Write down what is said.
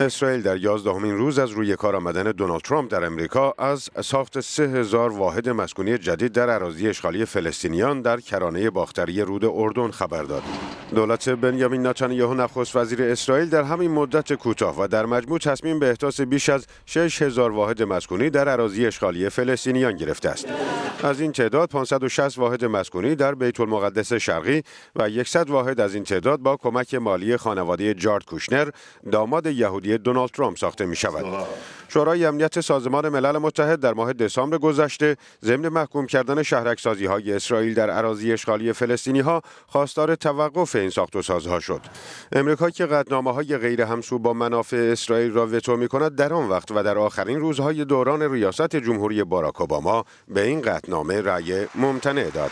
اسرائیل در یازدهمین روز از روی کار آمدن دونالد ترامپ در امریکا از ساخت سه هزار واحد مسکونی جدید در اراضی اشغالی فلسطینیان در کرانه باختری رود اردن خبر داد. دولت بنیامین نتانیاهو نخست وزیر اسرائیل در همین مدت کوتاه و در مجموع تصمیم به احداث بیش از 6 هزار واحد مسکونی در اراضی اشغالی فلسطینیان گرفته است. از این تعداد 560 واحد مسکونی در بیت المقدس شرقی و 100 واحد از این تعداد با کمک مالی خانواده جارد کوشنر داماد یهودی دونالد ترامپ ساخته می شود. شورای امنیت سازمان ملل متحد در ماه دسامبر گذشته ضمن محکوم کردن شهرکسازی های اسرائیل در اراضی اشغالی فلسطینی ها خواستار توقف این ساخت و سازها شد. امریکا که قطنامه های غیر همسو با منافع اسرائیل را وتو می کند در آن وقت و در آخرین روزهای دوران ریاست جمهوری باراک اوباما به این قطنامه رأی ممتنع داد.